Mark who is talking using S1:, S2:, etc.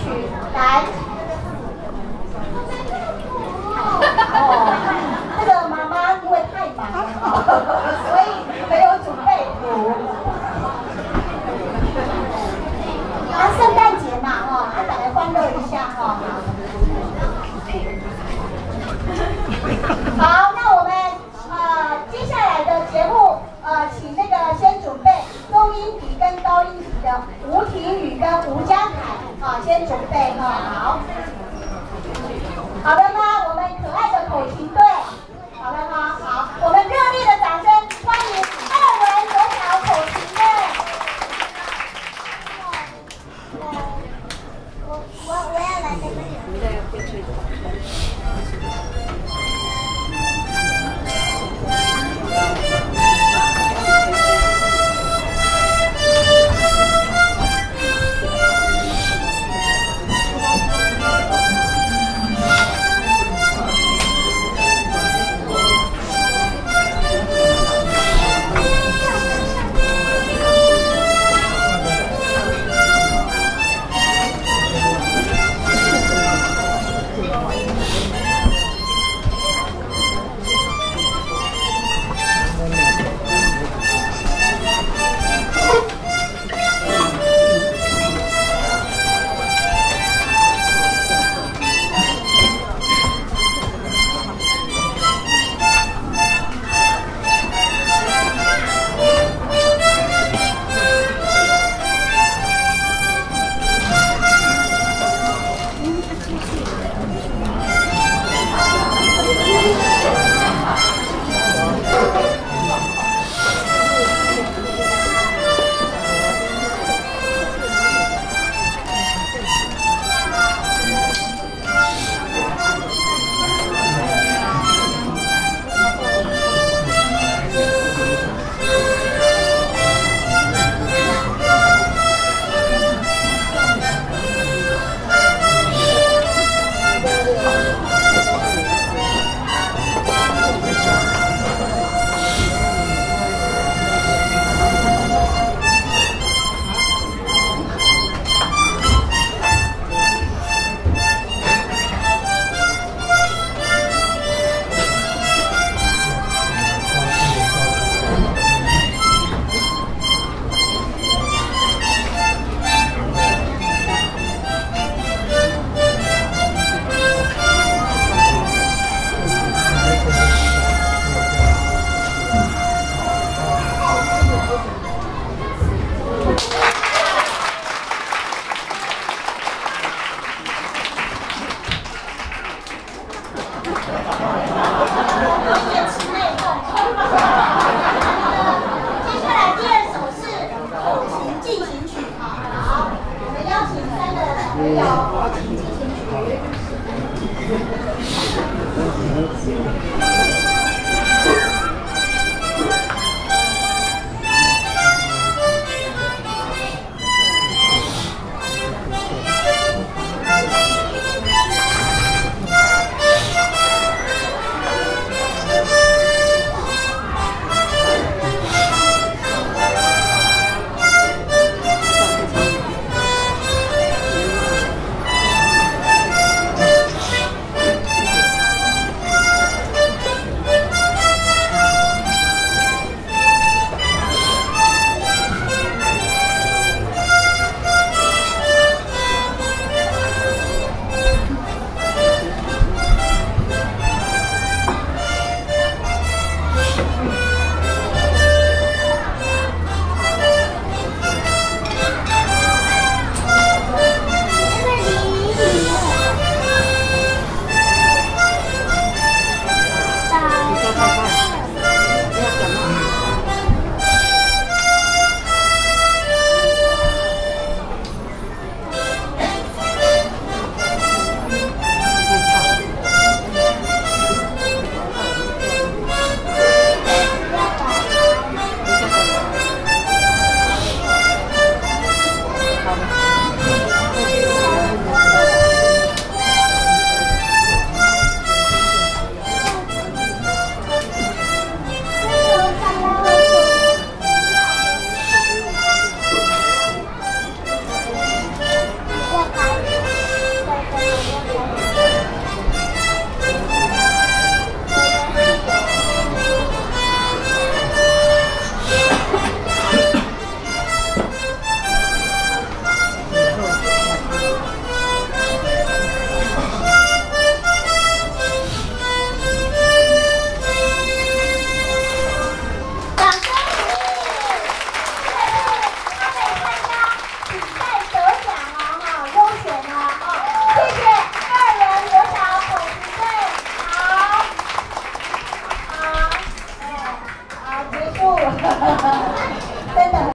S1: country, but 我们我接下来第二首是口琴进行曲好我们邀请三个小朋友口琴进行曲